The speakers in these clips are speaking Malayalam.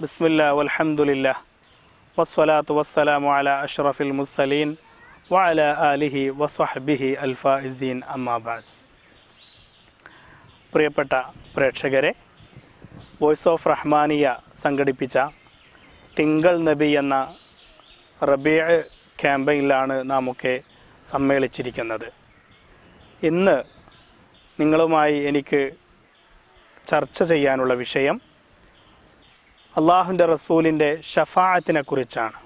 ബിസ്മില്ല വൽഹംദുലില്ല വസ്വലാത്തു വസ്സലാമു അല അഷ്റഫിൽ മുസ്സലീൻ വഅല ആലിഹി വസ്വഹബിഹി അൽഫായിസീൻ അമ്മാബാസ് പ്രിയപ്പെട്ട പ്രേക്ഷകരെ വോയിസ് ഓഫ് റഹ്മാനിയ സംഘടിപ്പിച്ച തിങ്കൾ നബി എന്ന റബിയ ക്യാമ്പയിനിലാണ് നാമൊക്കെ സമ്മേളിച്ചിരിക്കുന്നത്. ഇന്ന് നിങ്ങളുമായി എനിക്ക് ചർച്ച ചെയ്യാനുള്ള വിഷയം അള്ളാഹുന്റെ റസൂലിന്റെ ഷഫാഅത്തിനെ കുറിച്ചാണ്.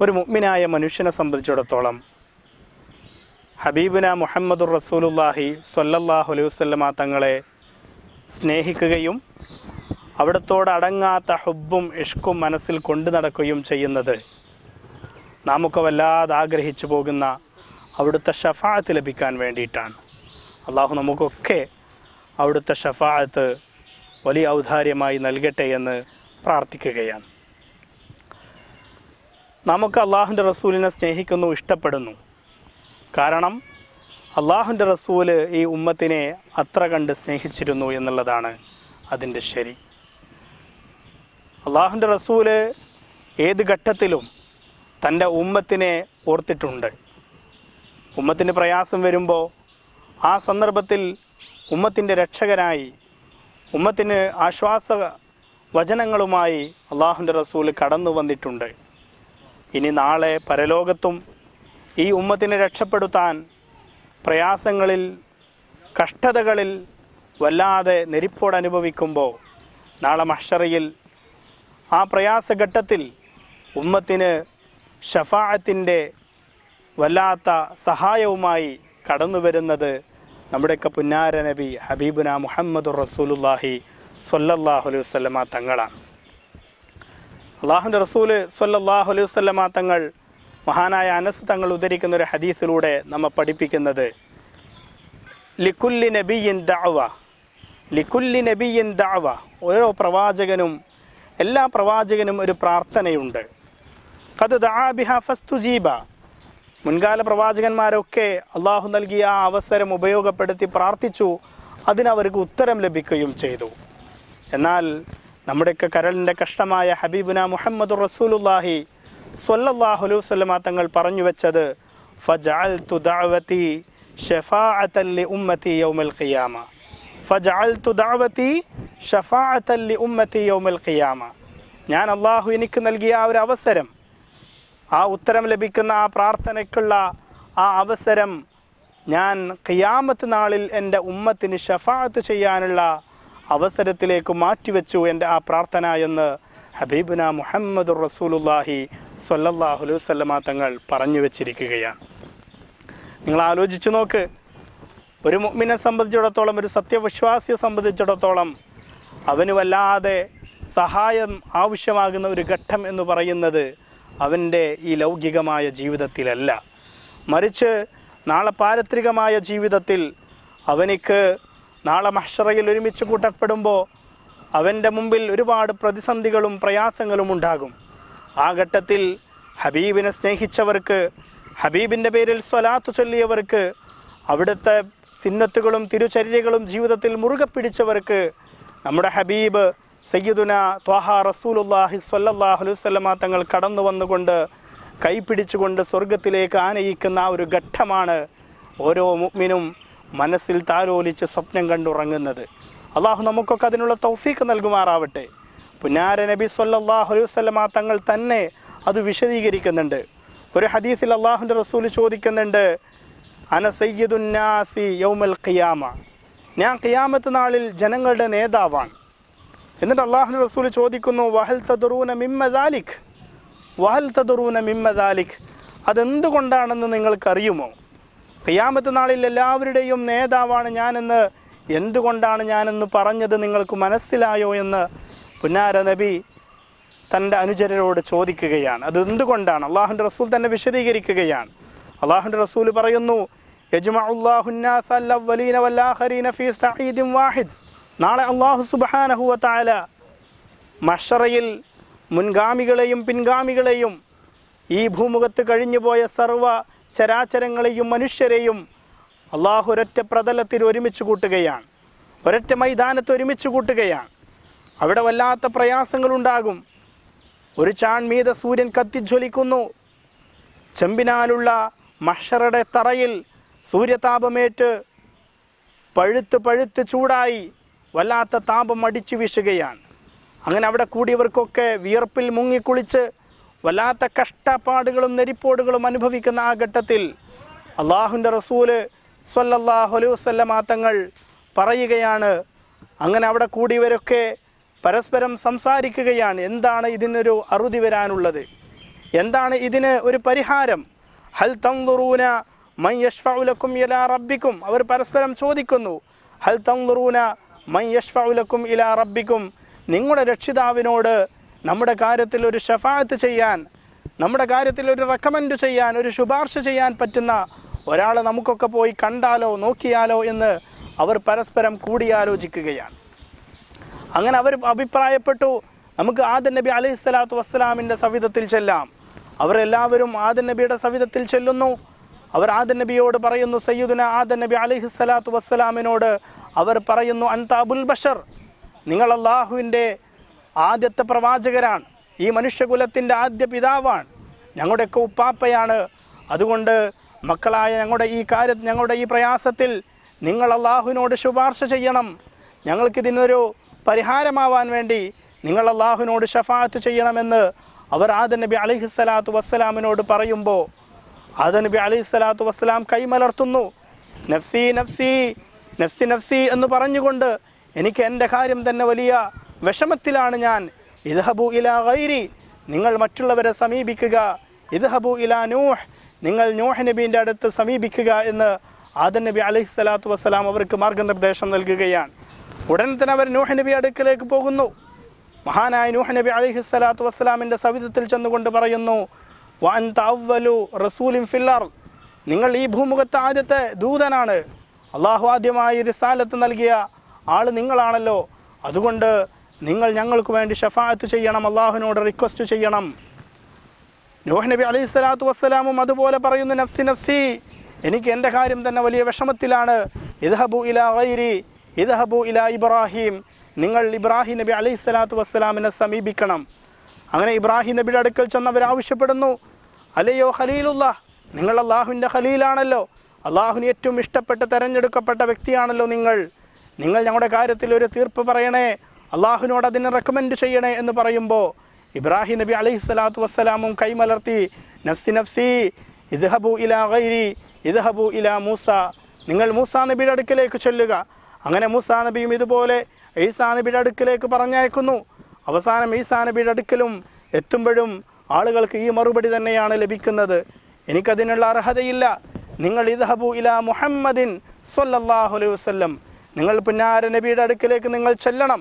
ഒരു മുഗ്മിനായ മനുഷ്യനെ സംബന്ധിച്ചിടത്തോളം ഹബീബുന മുഹമ്മദുർ റസൂലുല്ലാഹി സൊല്ലാഹു അലൈഹി വസല്ലമ തങ്ങളെ സ്നേഹിക്കുകയും അവിടത്തോട് അടങ്ങാത്ത ഹുബും ഇഷ്കും മനസ്സിൽ കൊണ്ടു നടക്കുകയും ചെയ്യുന്നത് നാമൊക്കെ വല്ലാതെ ആഗ്രഹിച്ചു പോകുന്ന അവിടുത്തെ ഷഫാഅത്ത് ലഭിക്കാൻ വേണ്ടിയിട്ടാണ്. അള്ളാഹു നമുക്കൊക്കെ അവിടുത്തെ ഷഫാഅത്ത് വലിയ ഔദാര്യമായി നൽകട്ടെ എന്ന് പ്രാർത്ഥിക്കുകയാണ്. നമുക്ക് അള്ളാഹുന്റെ റസൂലിനെ സ്നേഹിക്കുന്നു ഇഷ്ടപ്പെടുന്നു. കാരണം അള്ളാഹുന്റെ റസൂൽ ഈ ഉമ്മത്തിനെ അത്ര കണ്ട് സ്നേഹിച്ചിരുന്നു എന്നുള്ളതാണ് അതിന്റെ ശരി. അള്ളാഹുന്റെ റസൂൽ ഏത് ഘട്ടത്തിലും തന്റെ ഉമ്മത്തിനെ ഓർത്തിട്ടുണ്ട്. ഉമ്മത്തിന് പ്രയാസം വരുമ്പോൾ ആ സന്ദർഭത്തിൽ ഉമ്മത്തിന്റെ രക്ഷകനായി ഉമ്മത്തിന് ആശ്വാസ വചനങ്ങളുമായി അള്ളാഹുന്റെ റസൂൽ കടന്നു വന്നിട്ടുണ്ട്. ഇനി നാളെ പരലോകത്തും ഈ ഉമ്മത്തിനെ രക്ഷപ്പെടുത്താൻ പ്രയാസങ്ങളിൽ കഷ്ടതകളിൽ വല്ലാതെ നെരിപ്പോടനുഭവിക്കുമ്പോൾ നാളെ മഷറയിൽ ആ പ്രയാസഘട്ടത്തിൽ ഉമ്മത്തിന് ഷഫാഅത്തിന്റെ വല്ലാത്ത സഹായവുമായി കടന്നു വരുന്നത് നമ്മുടെയൊക്കെ പുന്നാര നബി ഹബീബുന മുഹമ്മദ് റസൂലുല്ലാഹി സ്വല്ലല്ലാഹു അലൈഹി വസല്ലമ തങ്ങളാണ്. അള്ളാഹുന്റെ റസൂൽ സ്വല്ലല്ലാഹു അലൈഹി വസല്ലമ തങ്ങൾ മഹാനായ അനസ് തങ്ങൾ ഉദ്ധരിക്കുന്ന ഒരു ഹദീസിലൂടെ നമ്മെ പഠിപ്പിക്കുന്നത് ലിക്കുല്ലി നബിയിൻ ദഅവ ലിക്കുല്ലി നബിയിൻ ദഅവ. ഓരോ പ്രവാചകനും എല്ലാ പ്രവാചകനും ഒരു പ്രാർത്ഥനയുണ്ട്. കത് ദാബിഹ ഫസ്തുജീബ മുൻകാല പ്രവാചകന്മാരൊക്കെ അള്ളാഹു നൽകിയ ആ അവസരം ഉപയോഗപ്പെടുത്തി പ്രാർത്ഥിച്ചു. അതിനവർക്ക് ഉത്തരം ലഭിക്കുകയും ചെയ്തു. എന്നാൽ നമ്മുടെയൊക്കെ കരളിന്റെ കഷ്ടമായ ഹബീബുന മുഹമ്മദ് റസൂലുല്ലാഹി സ്വല്ലല്ലാഹു അലൈഹി തങ്ങൾ പറഞ്ഞു വെച്ചത് ഫജഅൽതു ദഅവതി ഖിയാമ. ഫജഅൽതു ദഅവതി ഖിയാമ. ഞാൻ അള്ളാഹു എനിക്ക് നൽകിയ ആ ഒരു അവസരം ആ ഉത്തരം ലഭിക്കുന്ന ആ പ്രാർത്ഥനയ്ക്കുള്ള ആ അവസരം ഞാൻ ഖിയാമത്ത് നാളിൽ എന്റെ ഉമ്മത്തിന് ഷഫാത്ത് ചെയ്യാനുള്ള അവസരത്തിലേക്ക് മാറ്റിവെച്ചു എന്റെ ആ പ്രാർത്ഥന എന്ന് ഹബീബുന മുഹമ്മദ് റസൂലുല്ലാഹി അലൈഹി വസല്ലമ തങ്ങൾ പറഞ്ഞു വെച്ചിരിക്കുകയാണ്. നിങ്ങൾ ആലോചിച്ചു നോക്ക് ഒരു മുഅ്മിനെ സംബന്ധിച്ചിടത്തോളം ഒരു സത്യവിശ്വാസിയെ സംബന്ധിച്ചിടത്തോളം അവന് വല്ലാതെ സഹായം ആവശ്യമാകുന്ന ഒരു ഘട്ടം എന്ന് പറയുന്നത് അവന്റെ ഈ ലൗകികമായ ജീവിതത്തിലല്ല. മറിച്ച് നാളെ പാരത്രികമായ ജീവിതത്തിൽ അവനിക്ക് നാളെ മഹ്ഷറയിൽ ഒരുമിച്ച് കൂട്ടപ്പെടുമ്പോൾ അവന്റെ മുമ്പിൽ ഒരുപാട് പ്രതിസന്ധികളും പ്രയാസങ്ങളും ഉണ്ടാകും. ആ ഘട്ടത്തിൽ ഹബീബിനെ സ്നേഹിച്ചവർക്ക് ഹബീബിന്റെ പേരിൽ സ്വലാത്തു ചൊല്ലിയവർക്ക് അവിടുത്തെ സിന്നത്തുകളും തിരുചര്യകളും ജീവിതത്തിൽ മുറുകെ പിടിച്ചവർക്ക് നമ്മുടെ ഹബീബ് സയ്യിദുന ത്വാഹ റസൂലുല്ലാഹി വസല്ലമ തങ്ങൾ കടന്നു വന്നുകൊണ്ട് കൈ പിടിച്ചുകൊണ്ട് സ്വർഗത്തിലേക്ക് ആനയിക്കുന്ന ആ ഒരു ഘട്ടമാണ് ഓരോ മുഗ്മിനും മനസ്സിൽ താലോലിച്ച് സ്വപ്നം കണ്ടുറങ്ങുന്നത്. അള്ളാഹു നമുക്കൊക്കെ അതിനുള്ള തൗഫീക്ക് നൽകുമാറാവട്ടെ. പുന്നാര നബി സ്വല്ലല്ലാഹു അലൈഹി വസല്ലമ തങ്ങൾ തന്നെ അത് വിശദീകരിക്കുന്നുണ്ട്. ഒരു ഹദീസിൽ അള്ളാഹുന്റെ റസൂൽ ചോദിക്കുന്നുണ്ട് അന സയ്യിദുന്നാസി യൗമൽ ഖിയാമ? ഞാൻ ഖിയാമത്ത് നാളിൽ ജനങ്ങളുടെ നേതാവാണ്. എന്നിട്ട് അള്ളാഹു റസൂൽ ചോദിക്കുന്നു വഹൽ തദറൂന മിമ്മ ദാലിഖ് വഹൽ തദറൂന മിമ്മ ദാലിഖ് അതെന്തുകൊണ്ടാണെന്ന് നിങ്ങൾക്കറിയുമോ? കയ്യാമത്ത് നാളിൽ എല്ലാവരുടെയും നേതാവാണ് ഞാനെന്ന്. എന്തുകൊണ്ടാണ് ഞാനെന്ന് പറഞ്ഞത് നിങ്ങൾക്ക് മനസ്സിലായോ? എന്ന് പുന്നാര നബി തന്റെ അനുചരരോട് ചോദിക്കുകയാണ്. അത് എന്തുകൊണ്ടാണ്? അള്ളാഹുന്റെ റസൂൽ തന്നെ വിശദീകരിക്കുകയാണ്. അള്ളാഹുന്റെ റസൂൽ പറയുന്നു യജ്മഉല്ലാഹുന്നാസ അല്ലവ്വലീന വല്ലാഹരീന ഫീ സഈദിൻ വാഹിദ്. നാളെ അള്ളാഹു സുബ്ഹാനഹു വതആല മഷറയിൽ മുൻഗാമികളെയും പിൻഗാമികളെയും ഈ ഭൂമുഖത്ത് കഴിഞ്ഞുപോയ സർവ ചരാചരങ്ങളെയും മനുഷ്യരെയും അള്ളാഹു ഒരൊറ്റ പ്രതലത്തിൽ ഒരുമിച്ച് കൂട്ടുകയാണ്. ഒരൊറ്റ മൈതാനത്ത് ഒരുമിച്ച് കൂട്ടുകയാണ്. അവിടെ വല്ലാത്ത പ്രയാസങ്ങളുണ്ടാകും. ഒരു ചാൺമീത സൂര്യൻ കത്തിജ്വലിക്കുന്നു. ചെമ്പിനാലുള്ള മഷറുടെ തറയിൽ സൂര്യതാപമേറ്റ് പഴുത്ത് പഴുത്ത് ചൂടായി. വല്ലാത്ത താപം അടിച്ചു വീശുകയാണ്. അങ്ങനെ അവിടെ കൂടിയവർക്കൊക്കെ വിയർപ്പിൽ മുങ്ങിക്കുളിച്ച് വല്ലാത്ത കഷ്ടപ്പാടുകളും നെരിപ്പോടുകളും അനുഭവിക്കുന്ന ആ ഘട്ടത്തിൽ അള്ളാഹുന്റെ റസൂൽ സ്വല്ലല്ലാഹു അലൈഹി വസല്ലമ തങ്ങൾ പറയുകയാണ്. അങ്ങനെ അവിടെ കൂടിയവരൊക്കെ പരസ്പരം സംസാരിക്കുകയാണ്. എന്താണ് ഇതിനൊരു അറുതി വരാനുള്ളത്? എന്താണ് ഇതിന് ഒരു പരിഹാരം? ഹൽ തങ്തുറൂന മൈ യഷ്ഫുലക്കും ഇലാ റബ്ബിക്കും. അവർ പരസ്പരം ചോദിക്കുന്നു. ഹൽ തങ്തുറൂന മൈ യഷ്ഫുലക്കും ഇലാ റബ്ബിക്കും. നിങ്ങളുടെ രക്ഷിതാവിനോട് നമ്മുടെ കാര്യത്തിൽ ഒരു ഷഫാത്ത് ചെയ്യാൻ നമ്മുടെ കാര്യത്തിൽ ഒരു റെക്കമെൻഡ് ചെയ്യാൻ ഒരു ശുപാർശ ചെയ്യാൻ പറ്റുന്ന ഒരാളെ നമുക്കൊക്കെ പോയി കണ്ടാലോ നോക്കിയാലോ എന്ന് അവർ പരസ്പരം കൂടിയാലോചിക്കുകയാണ്. അങ്ങനെ അവർ അഭിപ്രായപ്പെട്ടു നമുക്ക് ആദൻ നബി അലൈഹി സ്വലാത്തു വസ്സലാമിന്റെ സവിധത്തിൽ ചെല്ലാം. അവരെല്ലാവരും ആദൻ നബിയുടെ സവിധത്തിൽ ചെല്ലുന്നു. അവർ ആദൻ നബിയോട് പറയുന്നു സയ്യിദുന ആദൻ നബി അലൈഹി സ്വലാത്തു വസ്സലാമിനോട് അവർ പറയുന്നു അൻതാബുൽ ബഷർ നിങ്ങൾ അള്ളാഹുവിന്റെ ആദ്യത്തെ പ്രവാചകരാണ്. ഈ മനുഷ്യകുലത്തിന്റെ ആദ്യ പിതാവാണ്. ഞങ്ങളുടെയൊക്കെ ഉപ്പാപ്പയാണ്. അതുകൊണ്ട് മക്കളായ ഞങ്ങളുടെ ഈ കാര്യ ഞങ്ങളുടെ ഈ പ്രയാസത്തിൽ നിങ്ങൾ അള്ളാഹുവിനോട് ശുപാർശ ചെയ്യണം. ഞങ്ങൾക്കിതിനൊരു പരിഹാരമാവാൻ വേണ്ടി നിങ്ങൾ അള്ളാഹുവിനോട് ഷഫാത്ത് ചെയ്യണമെന്ന് അവർ ആദൻ നബി അലിഹിസ്സലാത്തു വസ്സലാമിനോട് പറയുമ്പോൾ ആദൻ നബി അലിഹിസ്സലാത്തു വസ്സലാം കൈമലർത്തുന്നു. നഫ്സി നഫ്സി നഫ്സി നഫ്സി എന്ന് പറഞ്ഞുകൊണ്ട് എനിക്ക് എന്റെ കാര്യം തന്നെ വലിയ വിഷമത്തിലാണ് ഞാൻ. ഇദ്ഹബു ഇലാ ഗൈരി നിങ്ങൾ മറ്റുള്ളവരെ സമീപിക്കുക. ഇദ്ഹബു ഇലാ നൂഹ് നിങ്ങൾ നൂഹ് നബീന്റെ അടുത്ത് സമീപിക്കുക എന്ന് ആദൻ നബി അലൈഹി സ്വലാത്തു വസ്സലാം അവർക്ക് മാർഗനിർദ്ദേശം നൽകുകയാണ്. ഉടൻ തന്നെ അവർ നൂഹ് നബി അടുക്കലേക്ക് പോകുന്നു. മഹാനായ നൂഹ് നബി അലൈഹി സ്വലാത്തു വസ്സലാമിന്റെ സവിധത്തിൽ ചെന്നുകൊണ്ട് പറയുന്നു വാൻ തവ്വലു റസൂലിൻ ഫില്ലർ നിങ്ങൾ ഈ ഭൂമുഖത്ത് ആദ്യത്തെ ദൂതനാണ്. അള്ളാഹു ആദ്യമായി റിസാലത്ത് നൽകിയ ആൾ നിങ്ങളാണല്ലോ. അതുകൊണ്ട് നിങ്ങൾ ഞങ്ങൾക്ക് വേണ്ടി ഷഫാത്ത് ചെയ്യണം അള്ളാഹുവിനോട് റിക്വസ്റ്റ് ചെയ്യണം. നൂഹ് നബി അലൈഹി സ്വലാത്തു വസ്സലാമും അതുപോലെ പറയുന്നു നഫ്സി നഫ്സി എനിക്ക് എന്റെ കാര്യം തന്നെ വലിയ വിഷമത്തിലാണ്. ഇദ്ഹബു ഇലാ ഗൈരി ഇദ്ഹബു ഇലാ ഇബ്രാഹിം നിങ്ങൾ ഇബ്രാഹിം നബി അലൈഹി സ്വലാത്തു വസ്സലാമിനെ സമീപിക്കണം. അങ്ങനെ ഇബ്രാഹിം നബിയുടെ അടുക്കൽ ചെന്ന് അവർ ആവശ്യപ്പെടുന്നു അല്ലയോ ഖലീലുള്ള നിങ്ങൾ അള്ളാഹുവിന്റെ ഖലീലാണല്ലോ. അള്ളാഹുവിന് ഏറ്റവും ഇഷ്ടപ്പെട്ട് തിരഞ്ഞെടുക്കപ്പെട്ട വ്യക്തിയാണല്ലോ നിങ്ങൾ. നിങ്ങൾ ഞങ്ങളുടെ കാര്യത്തിൽ ഒരു തീർപ്പ് പറയണേ അള്ളാഹുവിനോട് അതിനെ റെക്കമെൻഡ് ചെയ്യണേ എന്ന് പറയുമ്പോൾ ഇബ്രാഹിം നബി അലൈഹി സ്വലാത്തു വസ്സലാമും കൈമലർത്തി നഫ്സി നഫ്സി ഇദ്ഹബു ഇലാ ഗൈരി ഇദ്ഹബു ഇലാ മൂസ. നിങ്ങൾ മൂസ നബിയുടെ അടുക്കിലേക്ക് ചൊല്ലുക. അങ്ങനെ മൂസ നബിയും ഇതുപോലെ ഈസാ നബിയുടെ അടുക്കിലേക്ക് പറഞ്ഞയക്കുന്നു. അവസാനം ഈസാ നബിയുടെ അടുക്കലും എത്തുമ്പോഴും ആളുകൾക്ക് ഈ മറുപടി തന്നെയാണ് ലഭിക്കുന്നത്. എനിക്കതിനുള്ള അർഹതയില്ല. നിങ്ങൾ ഇദ്ഹബു ഇലാ മുഹമ്മദിൻ സ്വല്ലല്ലാഹു അലൈഹി വസല്ലം. നിങ്ങൾ പുന്നാര നബിയുടെ അടുക്കിലേക്ക് നിങ്ങൾ ചെല്ലണം.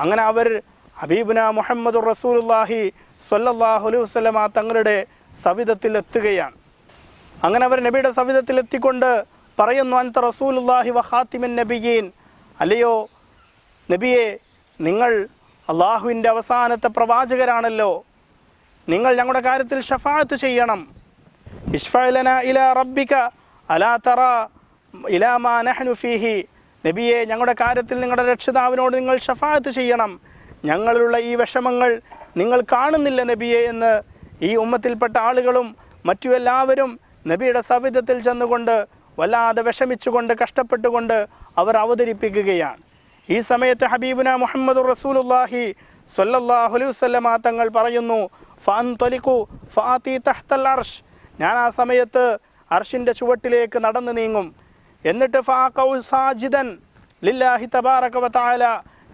അങ്ങനെ അവർ ഹബീബുന മുഹമ്മദ് റസൂലുല്ലാഹി സ്വല്ലല്ലാഹു അലൈഹി വസല്ലമ തങ്ങളുടെ സവിധത്തിൽ എത്തുകയാണ്. അങ്ങനെ അവർ നബിയുടെ സവിധത്തിൽ എത്തിക്കൊണ്ട് പറയുന്നു അൻത റസൂലുല്ലാഹി വഹാത്തിമിൻ നബിയീൻ. അല്ലയോ നബിയെ നിങ്ങൾ അള്ളാഹുവിന്റെ അവസാനത്തെ പ്രവാചകരാണല്ലോ. നിങ്ങൾ ഞങ്ങളുടെ കാര്യത്തിൽ ഷഫാത്ത് ചെയ്യണം. ഇഷ്ഫലന ഇല റബ്ബിക അലാ ഇലാമാ നഹ്നു ഫീഹി. നബിയെ ഞങ്ങളുടെ കാര്യത്തിൽ നിങ്ങളുടെ രക്ഷിതാവിനോട് നിങ്ങൾ ഷഫാത്ത് ചെയ്യണം. ഞങ്ങളിലുള്ള ഈ വിഷമങ്ങൾ നിങ്ങൾ കാണുന്നില്ല നബിയെ എന്ന് ഈ ഉമ്മത്തിൽപ്പെട്ട ആളുകളും മറ്റു എല്ലാവരും നബിയുടെ സവിധത്തിൽ ചെന്നുകൊണ്ട് വല്ലാതെ വിഷമിച്ചുകൊണ്ട് കഷ്ടപ്പെട്ടുകൊണ്ട് അവർ അവതരിപ്പിക്കുകയാണ്. ഈ സമയത്ത് ഹബീബുന മുഹമ്മദ് റസൂലുല്ലാഹി വസല്ലമ തങ്ങൾ പറയുന്നു ഫാൻ തൊലിക്കു ഫാത്തി തഹ്തൽ അർഷ് ഞാൻ ആ സമയത്ത് അർഷിന്റെ ചുവട്ടിലേക്ക് നടന്നു നീങ്ങും. എന്നിട്ട് ഫാഖൗ സാജിദൻ ലില്ലാഹി തബാറക താല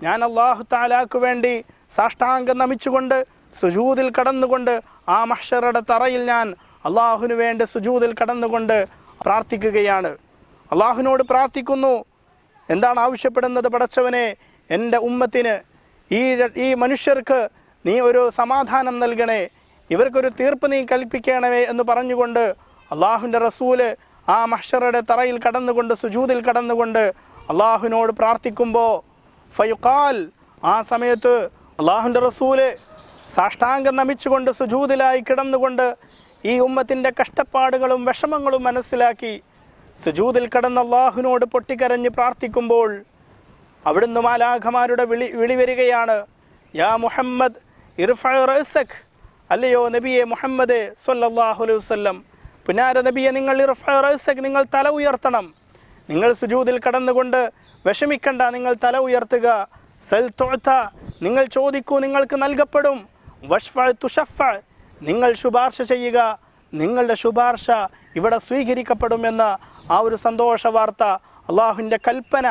ഞാൻ അള്ളാഹു താലാക്ക് വേണ്ടി സാഷ്ടാംഗം നമിച്ചുകൊണ്ട് സുജൂതിൽ കടന്നുകൊണ്ട് ആ മഹ്ഷറുടെ തറയിൽ ഞാൻ അള്ളാഹുവിന് വേണ്ടി സുജൂതിൽ കടന്നുകൊണ്ട് പ്രാർത്ഥിക്കുകയാണ്. അള്ളാഹുവിനോട് പ്രാർത്ഥിക്കുന്നു എന്താണ് ആവശ്യപ്പെടുന്നത് പടച്ചവനെ? എന്റെ ഉമ്മത്തിന് ഈ ഈ മനുഷ്യർക്ക് നീ ഒരു സമാധാനം നൽകണേ. ഇവർക്കൊരു തീർപ്പ് നീ കൽപ്പിക്കണമേ എന്ന് പറഞ്ഞുകൊണ്ട് അള്ളാഹുവിന്റെ റസൂൽ ആ മഷറുടെ തറയിൽ കടന്നുകൊണ്ട് സുജൂതിൽ കടന്നുകൊണ്ട് അള്ളാഹുവിനോട് പ്രാർത്ഥിക്കുമ്പോൾ ഫയുഖാൽ ആ സമയത്ത് അള്ളാഹുവിന്റെ റസൂൽ സാഷ്ടാംഗം നമിച്ചുകൊണ്ട് സുജൂതിലായി കിടന്നുകൊണ്ട് ഈ ഉമ്മത്തിന്റെ കഷ്ടപ്പാടുകളും വിഷമങ്ങളും മനസ്സിലാക്കി സുജൂതിൽ കടന്ന അള്ളാഹുവിനോട് പൊട്ടിക്കരഞ്ഞ് പ്രാർത്ഥിക്കുമ്പോൾ അവിടുന്ന് മാലാഖമാരുടെ വിളി വിളി വരികയാണ് യാ മുഹമ്മദ് ഇർഫഅ റഅസക് അല്ലയോ നബിയെ മുഹമ്മദ് സ്വല്ലല്ലാഹു അലൈഹി വസല്ലം? പുനാര നബിയെ നിങ്ങൾ നിങ്ങൾ തല ഉയർത്തണം. നിങ്ങൾ സുജൂതിൽ കടന്നുകൊണ്ട് വിഷമിക്കണ്ട നിങ്ങൾ തല ഉയർത്തുക. സൽ തുഅത നിങ്ങൾ ചോദിക്കൂ നിങ്ങൾക്ക് നൽകപ്പെടും. വഷ്ഫഅ തുഷഫ നിങ്ങൾ ശുപാർശ ചെയ്യുക. നിങ്ങളുടെ ശുപാർശ ഇവിടെ സ്വീകരിക്കപ്പെടുമെന്ന ആ ഒരു സന്തോഷ വാർത്ത അള്ളാഹുവിന്റെ കൽപ്പന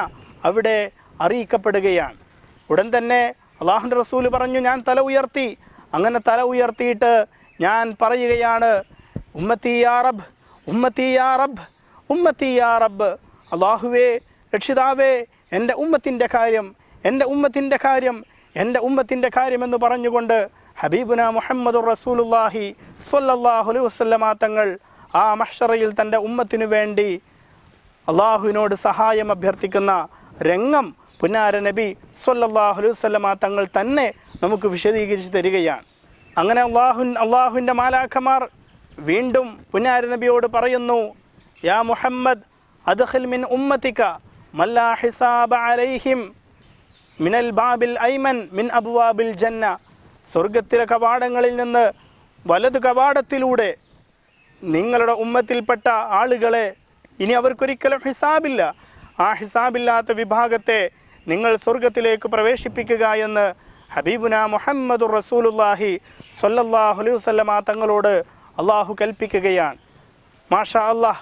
അവിടെ അറിയിക്കപ്പെടുകയാണ്. ഉടൻ തന്നെ അള്ളാഹുന്റെ റസൂൽ പറഞ്ഞു ഞാൻ തല ഉയർത്തി. അങ്ങനെ തല ഉയർത്തിയിട്ട് ഞാൻ പറയുകയാണ് ഉമ്മത്തി യാ റബ്ബ് ഉമ്മത്തി യാ റബ്ബ് ഉമ്മത്തി യാ റബ്ബ്. അള്ളാഹുവേ രക്ഷിതാവേ എന്റെ ഉമ്മത്തിന്റെ കാര്യം എന്റെ ഉമ്മത്തിന്റെ കാര്യം എന്റെ ഉമ്മത്തിന്റെ കാര്യം എന്ന് പറഞ്ഞുകൊണ്ട് ഹബീബുന മുഹമ്മദ് റസൂലുല്ലാഹി സ്വല്ലല്ലാഹു അലൈഹി വസല്ലമ തങ്ങൾ ആ മഷറയിൽ തന്റെ ഉമ്മത്തിനു വേണ്ടി അള്ളാഹുവിനോട് സഹായം അഭ്യർത്ഥിക്കുന്ന രംഗം പുന്നാര നബി സ്വല്ലല്ലാഹു അലൈഹി വസല്ലമ തങ്ങൾ തന്നെ നമുക്ക് വിശദീകരിച്ച് തരികയാണ്. അങ്ങനെ അള്ളാഹു അള്ളാഹുവിന്റെ മാലാഖമാർ വീണ്ടും പുന്നാര നബിയോട് പറയുന്നു യാ മുഹമ്മദ് അദ്ഖിൽ മിൻ ഉമ്മത്തിക്ക മല്ലാ ഹിസാബ് അലൈഹിം മിനൽ ബാബിൽ ഐമൻ മിൻ അബുവാബിൽ ജന്ന. സ്വർഗത്തിലെ കവാടങ്ങളിൽ നിന്ന് വലത് കവാടത്തിലൂടെ നിങ്ങളുടെ ഉമ്മത്തിൽപ്പെട്ട ആളുകളെ ഇനി അവർക്കൊരിക്കലും ഹിസാബില്ല. ആ ഹിസാബില്ലാത്ത വിഭാഗത്തെ നിങ്ങൾ സ്വർഗത്തിലേക്ക് പ്രവേശിപ്പിക്കുക എന്ന് ഹബീബുന മുഹമ്മദ് റസൂലുല്ലാഹി സ്വല്ലല്ലാഹു അലൈഹി വസല്ലമ തങ്ങളോട് അള്ളാഹു കൽപ്പിക്കുകയാണ്. മാഷാ അള്ളാഹ്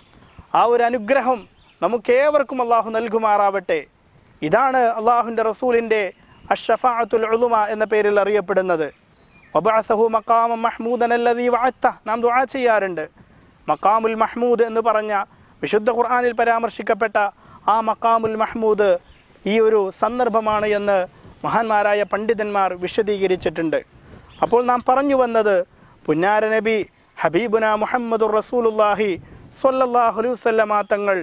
ആ ഒരു അനുഗ്രഹം നമുക്കേവർക്കും അള്ളാഹു നൽകുമാറാവട്ടെ. ഇതാണ് അള്ളാഹുവിന്റെ റസൂലിന്റെ അഷഫാഅത്തുൽ ഉളുമ എന്ന പേരിൽ അറിയപ്പെടുന്നത്. വബഅസഹു മഖാമ മഹ്മൂദൻ അല്ലദീ വഅത്ത നാം ദുആ ചെയ്യാറുണ്ട്. മഖാമുൽ മഹ്മൂദ് എന്ന് പറഞ്ഞ വിശുദ്ധ ഖുർആനിൽ പരാമർശിക്കപ്പെട്ട ആ മഖാമുൽ മഹ്മൂദ് ഈ ഒരു സന്ദർഭമാണ് എന്ന് മഹാന്മാരായ പണ്ഡിതന്മാർ വിശദീകരിച്ചിട്ടുണ്ട്. അപ്പോൾ നാം പറഞ്ഞു വന്നത് പുന്നാര നബി ഹബീബുന മുഹമ്മദുർ റസൂലുല്ലാഹി വസല്ലമ തങ്ങൾ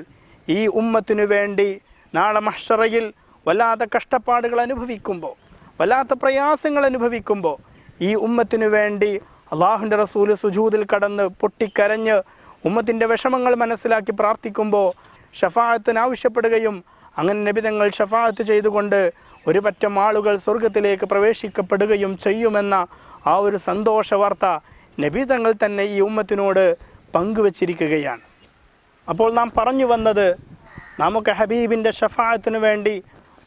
ഈ ഉമ്മത്തിനു വേണ്ടി നാളെ മഷറയിൽ വല്ലാത്ത കഷ്ടപ്പാടുകൾ അനുഭവിക്കുമ്പോൾ വല്ലാത്ത പ്രയാസങ്ങൾ അനുഭവിക്കുമ്പോൾ ഈ ഉമ്മത്തിനു വേണ്ടി അള്ളാഹുന്റെ റസൂൽ സുജൂതിൽ കടന്ന് പൊട്ടിക്കരഞ്ഞ് ഉമ്മത്തിന്റെ വിഷമങ്ങൾ മനസ്സിലാക്കി പ്രാർത്ഥിക്കുമ്പോൾ ഷഫായത്തിന് ആവശ്യപ്പെടുകയും അങ്ങനെ നബിതങ്ങൾ ഷഫായത്ത് ചെയ്തുകൊണ്ട് ഒരു പറ്റം ആളുകൾ സ്വർഗത്തിലേക്ക് പ്രവേശിക്കപ്പെടുകയും ചെയ്യുമെന്ന ആ ഒരു സന്തോഷ വാർത്ത നബി തങ്ങൾ തന്നെ ഈ ഉമ്മത്തിനോട് പങ്കുവച്ചിരിക്കുകയാണ്. അപ്പോൾ നാം പറഞ്ഞു വന്നത് നമുക്ക് ഹബീബിന്റെ ഷഫായത്തിനു വേണ്ടി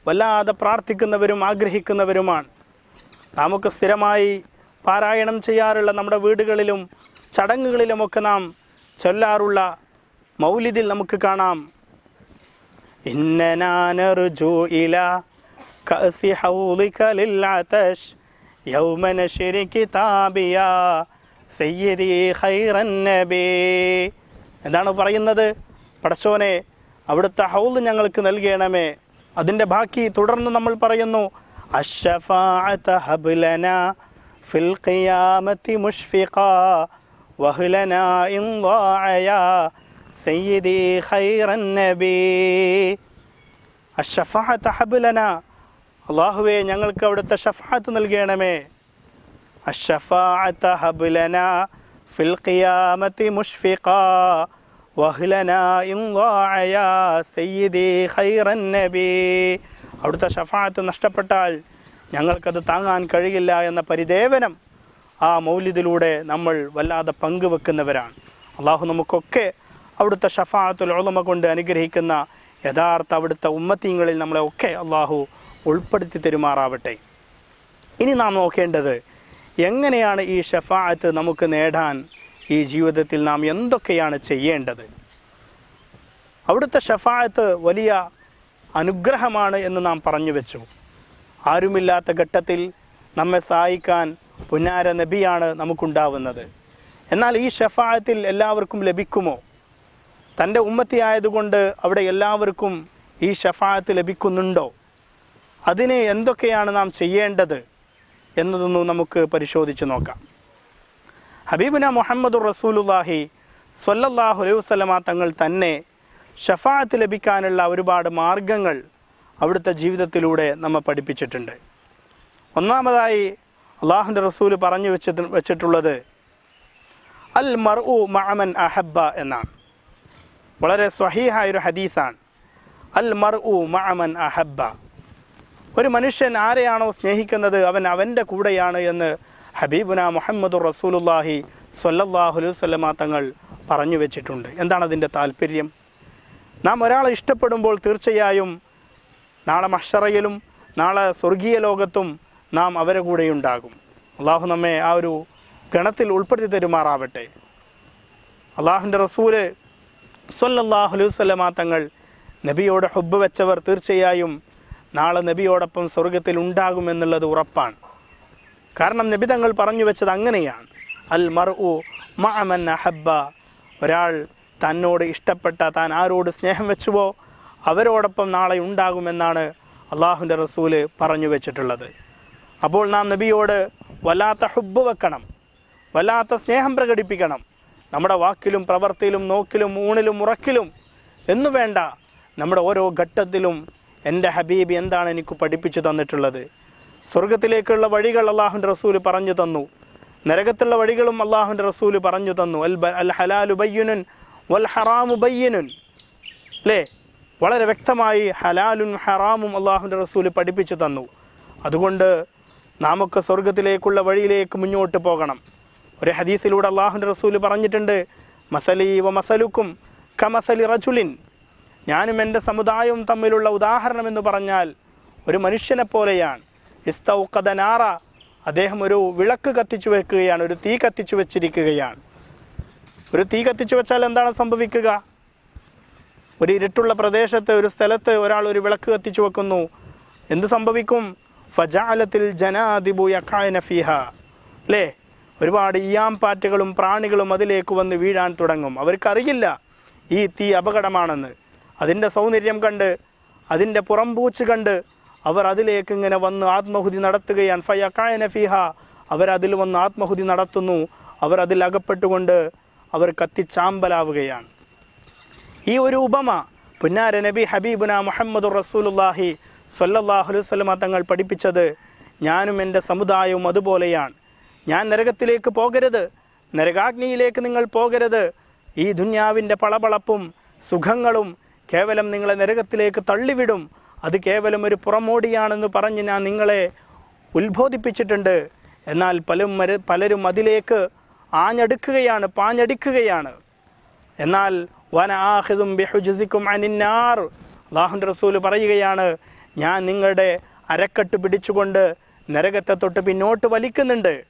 വല്ലാതെ പ്രാർത്ഥിക്കുന്നവരും ആഗ്രഹിക്കുന്നവരുമാണ്. നമുക്ക് സ്ഥിരമായി പാരായണം ചെയ്യാറുള്ള നമ്മുടെ വീടുകളിലും ചടങ്ങുകളിലുമൊക്കെ നാം ചൊല്ലാറുള്ള മൗലിദിൽ നമുക്ക് കാണാം. ഇന്നനാനർജു ഇല كأس حولك للعتش يوم نشر كتابيا സയ്യദി ഖൈറൻ നബി. എന്താണ് പറയുന്നത്? പടച്ചോനെ അവിടുത്തെ ഹൗൽ ഞങ്ങൾക്ക് നൽകണമേ. അതിന്റെ ബാക്കി തുടർന്ന് നമ്മൾ പറയുന്നു അഷഫാഅത ഹബ്ലന ഫിൽ ഖിയാമത്തി മുഷ്ഫിഖ വഹ്ലന ഇൻ സയ്യിദി ഖൈറൻ നബി. അഷഫാഅത ഹബ്ലന അള്ളാഹുവെ ഞങ്ങൾക്ക് അവിടുത്തെ ഷഫാത്ത് നൽകണമേ. ഫിൽ ഖിയാമത്തി സയ്യിദി അവിടുത്തെ ഷഫാത്ത് നഷ്ടപ്പെട്ടാൽ ഞങ്ങൾക്കത് താങ്ങാൻ കഴിയില്ല എന്ന പരിദേവനം ആ മൗലിദിലൂടെ നമ്മൾ വല്ലാതെ പങ്കുവെക്കുന്നവരാണ്. അള്ളാഹു നമുക്കൊക്കെ അവിടുത്തെ ഷഫാത്തുൽ ഉളമ കൊണ്ട് അനുഗ്രഹിക്കുന്ന യഥാർത്ഥ അവിടുത്തെ ഉമ്മത്തീങ്ങളിൽ നമ്മളെ ഒക്കെ അള്ളാഹു ഉൾപ്പെടുത്തി തെരുമാറാവട്ടെ. ഇനി നാം നോക്കേണ്ടത് എങ്ങനെയാണ് ഈ ഷഫാഅത്ത് നമുക്ക് നേടാൻ ഈ ജീവിതത്തിൽ നാം എന്തൊക്കെയാണ് ചെയ്യേണ്ടത്? അവിടുത്തെ ഷഫായത്ത് വലിയ അനുഗ്രഹമാണ് എന്ന് നാം പറഞ്ഞു വെച്ചു. ആരുമില്ലാത്ത ഘട്ടത്തിൽ നമ്മെ സഹായിക്കാൻ പുന്നാര നബിയാണ് നമുക്കുണ്ടാവുന്നത്. എന്നാൽ ഈ ഷഫായത്തിൽ എല്ലാവർക്കും ലഭിക്കുമോ? തന്റെ ഉമ്മത്തി ആയതുകൊണ്ട് അവിടെ എല്ലാവർക്കും ഈ ഷഫായത്ത് ലഭിക്കുന്നുണ്ടോ? അതിന് എന്തൊക്കെയാണ് നാം ചെയ്യേണ്ടത് എന്നതൊന്നും നമുക്ക് പരിശോധിച്ച് നോക്കാം. ഹബീബിന മുഹമ്മദ് റസൂലുല്ലാഹി സ്വല്ലല്ലാഹു അലൈഹി വസല്ലമ തങ്ങൾ തന്നെ ഷഫാത്ത് ലഭിക്കാനുള്ള ഒരുപാട് മാർഗങ്ങൾ അവിടുത്തെ ജീവിതത്തിലൂടെ നമ്മെ പഠിപ്പിച്ചിട്ടുണ്ട്. ഒന്നാമതായി അള്ളാഹുന്റെ റസൂൽ പറഞ്ഞു വെച്ച വെച്ചിട്ടുള്ളത് അൽ മർഉ മഅമൻ അഹബ്ബ എന്നാണ്. വളരെ സ്വഹീഹായൊരു ഹദീസാണ്. അൽ മർഉ മഅമൻ അഹബ്ബ. ഒരു മനുഷ്യൻ ആരെയാണോ സ്നേഹിക്കുന്നത് അവൻ അവന്റെ കൂടെയാണ് എന്ന് ഹബീബുന മുഹമ്മദ് റസൂലുല്ലാഹി വസല്ലമ തങ്ങൾ പറഞ്ഞു വെച്ചിട്ടുണ്ട്. എന്താണ് അതിന്റെ താല്പര്യം നാം ഒരാളെ ഇഷ്ടപ്പെടുമ്പോൾ തീർച്ചയായും നാളെ മഷറയിലും നാളെ സ്വർഗീയ ലോകത്തും നാം അവരെ കൂടെയുണ്ടാകും അള്ളാഹു നമ്മെ ആ ഒരു ഗണത്തിൽ ഉൾപ്പെടുത്തി തരുമാറാവട്ടെ. അള്ളാഹുന്റെ റസൂൽ വസല്ലമ തങ്ങൾ നബിയോട് ഹുബ്ബ് വെച്ചവർ തീർച്ചയായും നാളെ നബിയോടൊപ്പം സ്വർഗത്തിൽ ഉണ്ടാകുമെന്നുള്ളത് ഉറപ്പാണ്. കാരണം നബി തങ്ങൾ പറഞ്ഞു വെച്ചത് അങ്ങനെയാണ്. അൽ മർ ഉ മഅമൻ അഹബ്ബ. ഒരാൾ തന്നോട് ഇഷ്ടപ്പെട്ട താൻ ആരോട് സ്നേഹം വെച്ചുവോ അവരോടൊപ്പം നാളെ ഉണ്ടാകുമെന്നാണ് അള്ളാഹുന്റെ റസൂൽ പറഞ്ഞു വെച്ചിട്ടുള്ളത്. അപ്പോൾ നാം നബിയോട് വല്ലാത്ത ഹുബ്ബ് വെക്കണം വല്ലാത്ത സ്നേഹം പ്രകടിപ്പിക്കണം നമ്മുടെ വാക്കിലും പ്രവർത്തിയിലും നോക്കിലും ഊണിലും ഉറക്കിലും എന്നു വേണ്ട നമ്മുടെ ഓരോ ഘട്ടത്തിലും എന്റെ ഹബീബ് എന്താണ് എനിക്ക് പഠിപ്പിച്ചു തന്നിട്ടുള്ളത്? സ്വർഗത്തിലേക്കുള്ള വഴികൾ അള്ളാഹുന്റെ റസൂൽ പറഞ്ഞു തന്നു. നരകത്തുള്ള വഴികളും അള്ളാഹുന്റെ റസൂൽ പറഞ്ഞു തന്നു. അൽ അൽ ഹലാലു ബയ്യുനുൻ വൽ ഹറാമു ബയ്യനുൻ. അല്ലേ വളരെ വ്യക്തമായി ഹലാലും ഹറാമും അള്ളാഹുന്റെ റസൂൽ പഠിപ്പിച്ചു തന്നു. അതുകൊണ്ട് നാമൊക്കെ സ്വർഗത്തിലേക്കുള്ള വഴിയിലേക്ക് മുന്നോട്ട് പോകണം. ഒരു ഹദീസിലൂടെ അള്ളാഹുന്റെ റസൂൽ പറഞ്ഞിട്ടുണ്ട് മസലി വ മസലുക്കും കമസലി റജുലിൻ. ഞാനും എന്റെ സമുദായവും തമ്മിലുള്ള ഉദാഹരണം എന്ന് പറഞ്ഞാൽ ഒരു മനുഷ്യനെ പോലെയാണ്. ഇസ്തൗഖദ നാറ. അദ്ദേഹം ഒരു വിളക്ക് കത്തിച്ചു വെക്കുകയാണ് ഒരു തീ കത്തിച്ചു വെച്ചിരിക്കുകയാണ്. ഒരു തീ കത്തിച്ചു വെച്ചാൽ എന്താണ് സംഭവിക്കുക? ഒരു ഇരുട്ടുള്ള പ്രദേശത്ത് ഒരു സ്ഥലത്ത് ഒരാൾ ഒരു വിളക്ക് കത്തിച്ചു വെക്കുന്നു. എന്ത് സംഭവിക്കും? ഫജാലത്തിൽ ജനാദിബു യഖായന ഫിഹ. അല്ലേ? ഒരുപാട് ഇയാം പാറ്റുകളും പ്രാണികളും അതിലേക്ക് വന്ന് വീഴാൻ തുടങ്ങും. അവർക്കറിയില്ല ഈ തീ അപകടമാണെന്ന്. അതിന്റെ സൗന്ദര്യം കണ്ട് അതിന്റെ പുറംപൂച്ച് കണ്ട് അവർ അതിലേക്ക് ഇങ്ങനെ വന്ന് ആത്മഹുതി നടത്തുകയാണ്. ഫയക്കായന ഫിഹ. അവരതിൽ വന്ന് ആത്മഹുതി നടത്തുന്നു. അവർ അതിൽ അകപ്പെട്ടുകൊണ്ട് അവർ കത്തിച്ചാമ്പലാവുകയാണ് ഈ ഒരു ഉപമ പുന്നാര നബി ഹബീബുന മുഹമ്മദ് റസൂലുല്ലാഹി വസല്ലമ തങ്ങൾ പഠിപ്പിച്ചത് ഞാനും എന്റെ സമുദായവും അതുപോലെയാണ്. ഞാൻ നരകത്തിലേക്ക് പോകരുത്. നരകാഗ്നിയിലേക്ക് നിങ്ങൾ പോകരുത്. ഈ ദുന്യാവിന്റെ പളപളപ്പും സുഖങ്ങളും കേവലം നിങ്ങളെ നരകത്തിലേക്ക് തള്ളിവിടും. അത് കേവലം ഒരു പുറമോടിയാണെന്ന് പറഞ്ഞ് ഞാൻ നിങ്ങളെ ഉത്ബോധിപ്പിച്ചിട്ടുണ്ട്. എന്നാൽ പലരും പലരും അതിലേക്ക് ആഞ്ഞടുക്കുകയാണ് പാഞ്ഞടിക്കുകയാണ്. എന്നാൽ വന ആഹിദും അനിന്നാർ അള്ളാഹുന്റെ റസൂൽ പറയുകയാണ് ഞാൻ നിങ്ങളുടെ അരക്കെട്ട് പിടിച്ചുകൊണ്ട് നരകത്തെ തൊട്ട് പിന്നോട്ട് വലിക്കുന്നുണ്ട്.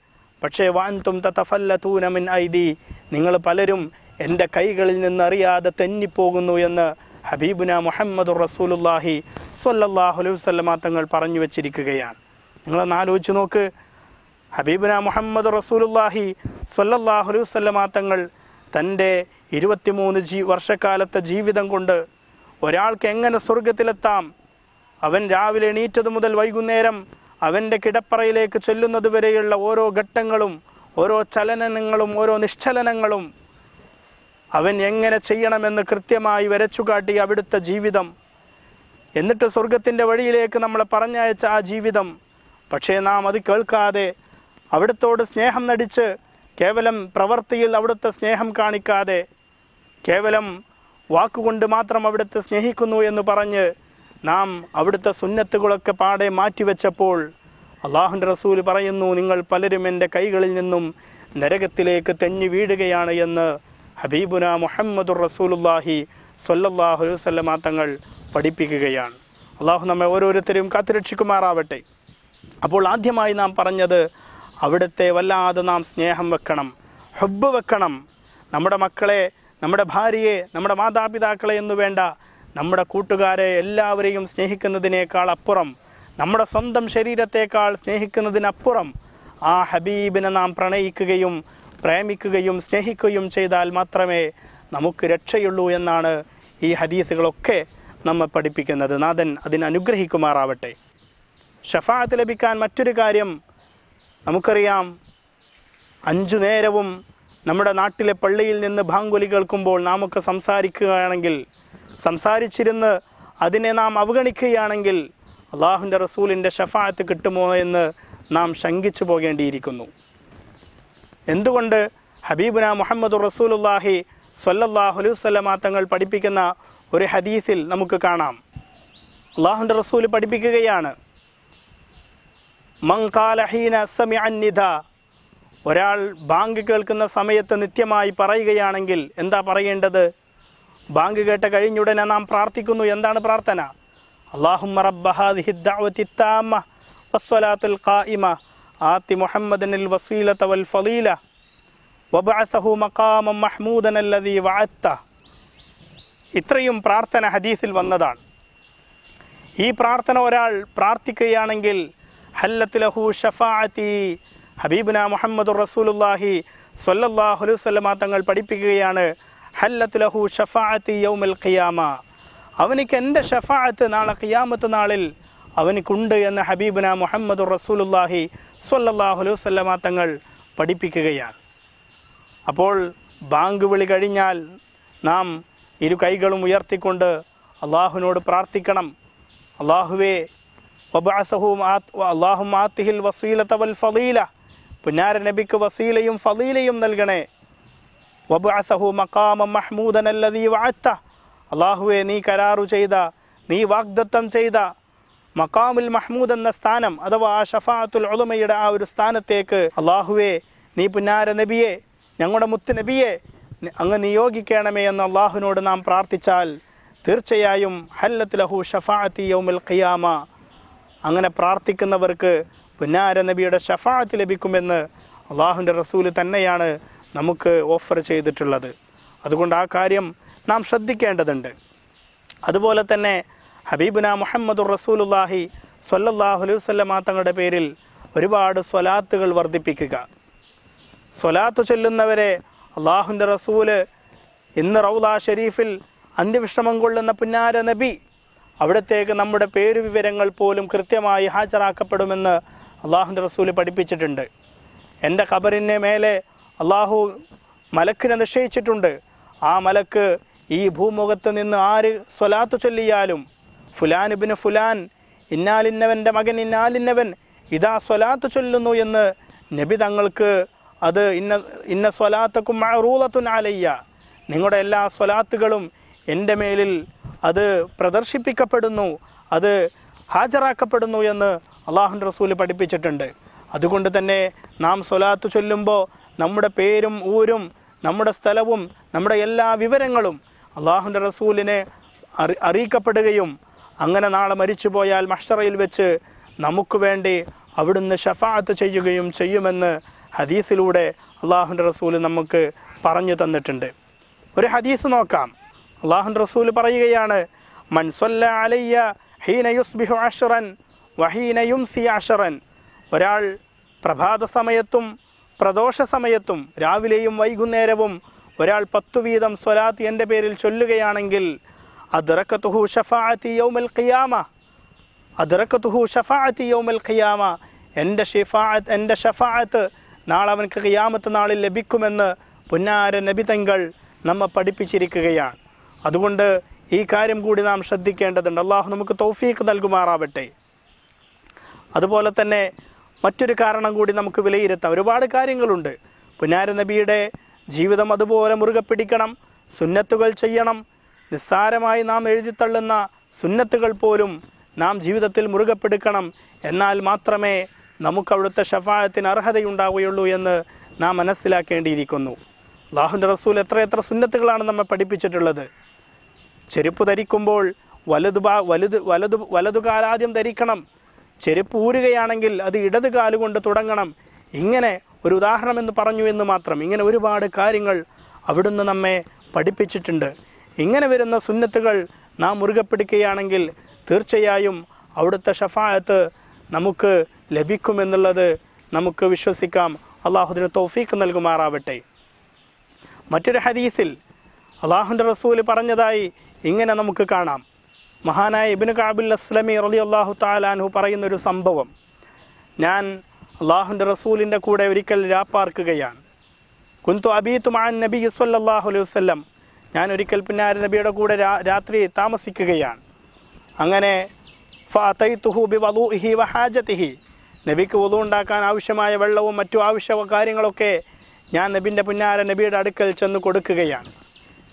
പക്ഷേ വാൻതും തഫല്ലതൂനമിൻ ഐദി നിങ്ങൾ പലരും എന്റെ കൈകളിൽ നിന്ന് അറിയാതെ തെന്നിപ്പോകുന്നു എന്ന് ഹബീബുന മുഹമ്മദ് റസൂലുല്ലാഹി സ്വല്ലല്ലാഹു അലൈഹി വസല്ലമ തങ്ങൾ പറഞ്ഞു വെച്ചിരിക്കുകയാണ്. നിങ്ങളൊന്ന് ആലോചിച്ച് നോക്ക്. ഹബീബുന മുഹമ്മദ് റസൂലുല്ലാഹി സ്വല്ലല്ലാഹു അലൈഹി വസല്ലമ തങ്ങൾ തന്റെ ഇരുപത്തിമൂന്ന് ജീ വർഷക്കാലത്തെ ജീവിതം കൊണ്ട് ഒരാൾക്ക് എങ്ങനെ സ്വർഗത്തിലെത്താം അവൻ രാവിലെ എണീറ്റത് മുതൽ വൈകുന്നേരം അവന്റെ കിടപ്പറയിലേക്ക് ചെല്ലുന്നത് വരെയുള്ള ഓരോ ഘട്ടങ്ങളും ഓരോ ചലനങ്ങളും ഓരോ നിശ്ചലനങ്ങളും അവൻ എങ്ങനെ ചെയ്യണമെന്ന് കൃത്യമായി വരച്ചു കാട്ടി അവിടുത്തെ ജീവിതം. എന്നിട്ട് സ്വർഗത്തിന്റെ വഴിയിലേക്ക് നമ്മളെ പറഞ്ഞയച്ച ആ ജീവിതം. പക്ഷേ നാം അത് കേൾക്കാതെ അവിടുത്തോട് സ്നേഹം നടിച്ച് കേവലം പ്രവൃത്തിയിൽ അവിടുത്തെ സ്നേഹം കാണിക്കാതെ കേവലം വാക്കുകൊണ്ട് മാത്രം അവിടുത്തെ സ്നേഹിക്കുന്നു എന്ന് പറഞ്ഞ് നാം അവിടുത്തെ സുന്നത്തുകളൊക്കെ പാടെ മാറ്റിവെച്ചപ്പോൾ അള്ളാഹുന്റെ റസൂൽ പറയുന്നു നിങ്ങൾ പലരും എന്റെ കൈകളിൽ നിന്നും നരകത്തിലേക്ക് തെഞ്ഞു വീഴുകയാണ് എന്ന് ഹബീബുന മുഹമ്മദുർ റസൂലുല്ലാഹി അലൈഹി വസല്ലമ തങ്ങൾ പഠിപ്പിക്കുകയാണ്. അള്ളാഹു നമ്മെ ഓരോരുത്തരെയും കാത്തുരക്ഷിക്കുമാറാവട്ടെ. അപ്പോൾ ആദ്യമായി നാം പറഞ്ഞത് അവിടുത്തെ വല്ലാതെ നാം സ്നേഹം വെക്കണം ഹബ്ബ് വെക്കണം. നമ്മുടെ മക്കളെ നമ്മുടെ ഭാര്യയെ നമ്മുടെ മാതാപിതാക്കളെ എന്നു വേണ്ട നമ്മുടെ കൂട്ടുകാരെ എല്ലാവരെയും സ്നേഹിക്കുന്നതിനേക്കാൾ അപ്പുറം നമ്മുടെ സ്വന്തം ശരീരത്തേക്കാൾ സ്നേഹിക്കുന്നതിനപ്പുറം ആ ഹബീബിനെ നാം പ്രണയിക്കുകയും പ്രേമിക്കുകയും സ്നേഹിക്കുകയും ചെയ്താൽ മാത്രമേ നമുക്ക് രക്ഷയുള്ളൂ എന്നാണ് ഈ ഹദീസുകളൊക്കെ നമ്മെ പഠിപ്പിക്കുന്നത്. നാഥൻ അതിനനുഗ്രഹിക്കുമാറാവട്ടെ ഷഫാത്ത് ലഭിക്കാൻ മറ്റൊരു കാര്യം നമുക്കറിയാം. അഞ്ചു നേരവും നമ്മുടെ നാട്ടിലെ പള്ളിയിൽ നിന്ന് ഭാങ്കുലി കേൾക്കുമ്പോൾ നാമൊക്കെ സംസാരിക്കുകയാണെങ്കിൽ സംസാരിച്ചിരുന്ന് അതിനെ നാം അവഗണിക്കുകയാണെങ്കിൽ അള്ളാഹുന്റെ റസൂലിന്റെ ഷഫാത്ത് കിട്ടുമോ എന്ന് നാം ശങ്കിച്ചു പോകേണ്ടിയിരിക്കുന്നു. എന്തുകൊണ്ട് ഹബീബുന മുഹമ്മദ് റസൂലുല്ലാഹി സ്വല്ലല്ലാഹു അലൈഹി വസല്ലമ തങ്ങൾ പഠിപ്പിക്കുന്ന ഒരു ഹദീസിൽ നമുക്ക് കാണാം. അള്ളാഹുന്റെ റസൂൽ പഠിപ്പിക്കുകയാണ്. മങ്കാലഹീന സമി സമിഅന്നിധ ഒരാൾ ബാങ്ക് കേൾക്കുന്ന സമയത്ത് നിത്യമായി പറയുകയാണെങ്കിൽ എന്താ പറയേണ്ടത്? ബാങ്ക് കേട്ട കഴിഞ്ഞുടനെ നാം പ്രാർത്ഥിക്കുന്നു. എന്താണ് പ്രാർത്ഥന? അള്ളാഹുമ്മ റബ്ബ ഹാദിഹി ദഅവതി താമ്മ വസ്സലാത്തുൽ ഖായിമ ആത്തി محمد الوسيلة والفضيلة وبعثه مقاما محمودا الذي وعدته ഇത്രയും പ്രാർത്ഥന ഹദീസിൽ വന്നതാണ്. ഈ പ്രാർത്ഥന ഒരാൾ പ്രാർത്ഥിക്കുകയാണെങ്കിൽ ഹല്ലത്ത് ലഹു ഷഫാഅത്തി ഹബീബുന മുഹമ്മദ് റസൂലുല്ലാഹി അലൈഹി വസല്ലമ തങ്ങൾ പഠിപ്പിക്കുകയാണ് ഹല്ലത്ത് ലഹു ഷഫാഅത്തി യൗമൽ ഖിയാമ. അവനിക്ക് എന്റെ ഷഫാഅത്ത് നാളെ ഖിയാമത്ത് നാളിൽ അവനിക്കുണ്ട് എന്ന് ഹബീബുന മുഹമ്മദ് റസൂലുല്ലാഹി സ്വല്ലല്ലാഹു അലൈഹി വസല്ലമ തങ്ങൾ പഠിപ്പിക്കുകയാണ്. അപ്പോൾ ബാങ്ക് വിളി കഴിഞ്ഞാൽ നാം ഇരു കൈകളും ഉയർത്തിക്കൊണ്ട് അള്ളാഹുവിനോട് പ്രാർത്ഥിക്കണം. അള്ളാഹുവേ വബാസഹും അള്ളാഹു മാത്തിഹിൽ വസീലത്ത വൽ ഫലീല പുന്നാര നബിക്ക് വസീലയും ഫലീലയും നൽകണേ. വബഅസഹു മക്കാമ മഹ്മൂദൻ അല്ലതീ വാഴ്ത്ത അള്ളാഹുവെ നീ കരാറു ചെയ്ത നീ വാഗ്ദത്തം ചെയ്ത മക്കാമുൽ മഹ്മൂദ് എന്ന സ്ഥാനം അഥവാ ആ ഷഫാത്തുൽ ഉലമയുടെ ആ ഒരു സ്ഥാനത്തേക്ക് അള്ളാഹുവെ നീ പുന്നാര നബിയെ ഞങ്ങളുടെ മുത്ത് നബിയെ അങ്ങ് നിയോഗിക്കണമേ എന്ന് അള്ളാഹുവിനോട് നാം പ്രാർത്ഥിച്ചാൽ തീർച്ചയായും ഹല്ലത്ത് ലഹു ഷഫാഅത്തി യൗമുൽ ഖിയാമ. അങ്ങനെ പ്രാർത്ഥിക്കുന്നവർക്ക് പുന്നാര നബിയുടെ ഷഫാഅത്ത് ലഭിക്കുമെന്ന് അള്ളാഹുവിന്റെ റസൂൽ തന്നെയാണ് നമുക്ക് ഓഫർ ചെയ്തിട്ടുള്ളത്. അതുകൊണ്ട് ആ കാര്യം നാം ശ്രദ്ധിക്കേണ്ടതുണ്ട്. അതുപോലെ തന്നെ ഹബീബുന മുഹമ്മദുർ റസൂലുല്ലാഹി സ്വല്ലല്ലാഹു അലൈഹി വസല്ലമ തങ്ങളുടെ പേരിൽ ഒരുപാട് സ്വലാത്തുകൾ വർദ്ധിപ്പിക്കുക. സ്വലാത്ത് ചൊല്ലുന്നവരെ അള്ളാഹുന്റെ റസൂൽ ഇന്ന് റൗല ഷെരീഫിൽ അന്ത്യവിശ്രമം കൊള്ളുന്ന പുന്നാര നബി അവിടത്തേക്ക് നമ്മുടെ പേരു വിവരങ്ങൾ പോലും കൃത്യമായി ഹാജരാക്കപ്പെടുമെന്ന് അള്ളാഹുന്റെ റസൂൽ പഠിപ്പിച്ചിട്ടുണ്ട്. എന്റെ ഖബറിന് മേലെ അള്ളാഹു മലക്കിനെ നിശ്ചയിച്ചിട്ടുണ്ട്. ആ മലക്ക് ഈ ഭൂമുഖത്ത് നിന്ന് ആര് സ്വലാത്ത് ചൊല്ലിയാലും ഫുലാനുബിന് ഫുലാൻ ഇന്നാലിന്നവന്റെ മകൻ ഇന്നാലിന്നവൻ ഇതാ സ്വലാത്ത് ചൊല്ലുന്നു എന്ന് നബി തങ്ങൾക്ക് അത് ഇന്ന ഇന്ന സ്വലാത്തക്കും മഅറൂലത്തുൻ അലയ്യ നിങ്ങളുടെ എല്ലാ സ്വലാത്തുകളും എന്റെ മേലിൽ അത് പ്രദർശിപ്പിക്കപ്പെടുന്നു അത് ഹാജരാക്കപ്പെടുന്നു എന്ന് അള്ളാഹു റസൂൽ പഠിപ്പിച്ചിട്ടുണ്ട്. അതുകൊണ്ട് തന്നെ നാം സ്വലാത്ത് ചൊല്ലുമ്പോൾ നമ്മുടെ പേരും ഊരും നമ്മുടെ സ്ഥലവും നമ്മുടെ എല്ലാ വിവരങ്ങളും അള്ളാഹുന്റെ റസൂലിനെ അറി അറിയിക്കപ്പെടുകയും അങ്ങനെ നാളെ മരിച്ചു പോയാൽ മഷറയിൽ വെച്ച് നമുക്ക് വേണ്ടി അവിടുന്ന് ഷഫാത്ത് ചെയ്യുകയും ചെയ്യുമെന്ന് ഹദീസിലൂടെ അള്ളാഹുന്റെ റസൂൽ നമുക്ക് പറഞ്ഞു തന്നിട്ടുണ്ട്. ഒരു ഹദീസ് നോക്കാം. അള്ളാഹു റസൂൽ പറയുകയാണ് മൻസൊല്ല അലയ്യ ഹീന യുസ്ബിഹു അഷറൻ വഹീന യുംസി അഷറൻ. ഒരാൾ പ്രഭാത സമയത്തും പ്രദോഷ സമയത്തും രാവിലെയും വൈകുന്നേരവും ഒരാൾ പത്തു വീതം സ്വലാത്ത് എന്റെ പേരിൽ ചൊല്ലുകയാണെങ്കിൽ അദ്റക്കത്തുഹു ഷഫാഅത്തി യൗമൽ ഖിയാമ അദ്റക്കത്തുഹു ഷഫാഅത്തി യൗമൽ ഖിയാമ എന്റെ ഷിഫാഅത്ത് എന്റെ ഷഫാഅത്ത് നാളെ അവൻക്ക് ഖിയാമത്ത് നാളിൽ ലഭിക്കുമെന്ന് പുന്നാര നബിതങ്ങൾ നമ്മെ പഠിപ്പിച്ചിരിക്കുകയാണ്. അതുകൊണ്ട് ഈ കാര്യം കൂടി നാം ശ്രദ്ധിക്കേണ്ടതുണ്ട്. അള്ളാഹു നമുക്ക് തൗഫീഖ് നൽകുമാറാവട്ടെ. അതുപോലെ തന്നെ മറ്റൊരു കാരണം കൂടി നമുക്ക് വിലയിരുത്താം. ഒരുപാട് കാര്യങ്ങളുണ്ട്. പുന്നാര നബിയുടെ ജീവിതം അതുപോലെ മുറുകെ പിടിക്കണം. സുന്നത്തുകൾ ചെയ്യണം. നിസ്സാരമായി നാം എഴുതിത്തള്ളുന്ന സുന്നത്തുകൾ പോലും നാം ജീവിതത്തിൽ മുറുകെ പിടിക്കണം എന്നാൽ മാത്രമേ നമുക്ക് അവിടുത്തെ ഷഫായത്തിന് അർഹതയുണ്ടാവുകയുള്ളൂ എന്ന് നാം മനസ്സിലാക്കേണ്ടിയിരിക്കുന്നു. അള്ളാഹുന്റെ റസൂൽ എത്രയെത്ര എത്ര സുന്നത്തുകളാണ് നമ്മെ പഠിപ്പിച്ചിട്ടുള്ളത്. ചെരുപ്പ് ധരിക്കുമ്പോൾ വലതു ഭാ വലുത് വലതു വലതു കാലാദ്യം ധരിക്കണം. ചെരുപ്പ് ഊരുകയാണെങ്കിൽ അത് ഇടത് കാലുകൊണ്ട് തുടങ്ങണം. ഇങ്ങനെ ഒരു ഉദാഹരണം എന്ന് പറഞ്ഞു എന്ന് മാത്രം. ഇങ്ങനെ ഒരുപാട് കാര്യങ്ങൾ അവിടുന്ന് നമ്മെ പഠിപ്പിച്ചിട്ടുണ്ട്. ഇങ്ങനെ വരുന്ന സുന്നത്തുകൾ നാം മുറുകെ പിടിക്കുകയാണെങ്കിൽ തീർച്ചയായും അവിടുത്തെ ഷഫായത്ത് നമുക്ക് ലഭിക്കുമെന്നുള്ളത് നമുക്ക് വിശ്വസിക്കാം. അള്ളാഹുദിന് തൗഫീഖ് നൽകുമാറാവട്ടെ. മറ്റൊരു ഹദീസിൽ അള്ളാഹുന്റെ റസൂൽ പറഞ്ഞതായി ഇങ്ങനെ നമുക്ക് കാണാം. മഹാനായ ഇബിന് കാബുൽ അസ്ലമി റലി അള്ളാഹു താലാൻഹു പറയുന്നൊരു സംഭവം. ഞാൻ അള്ളാഹുന്റെ റസൂലിന്റെ കൂടെ ഒരിക്കൽ രാപ്പാർക്കുകയാണ്. കുന്തു അബീത്തുമാൻ നബി സല്ലല്ലാഹു അലൈഹി വസല്ലം ഞാൻ ഒരിക്കൽ പിന്നാര നബിയുടെ കൂടെ രാത്രി താമസിക്കുകയാണ്. അങ്ങനെ വഹാജതിഹി. നബിക്ക് വധു ഉണ്ടാക്കാൻ ആവശ്യമായ വെള്ളവും മറ്റു ആവശ്യ കാര്യങ്ങളൊക്കെ ഞാൻ നബിന്റെ പുന്നാര നബിയുടെ അടുക്കൽ ചെന്ന് കൊടുക്കുകയാണ്.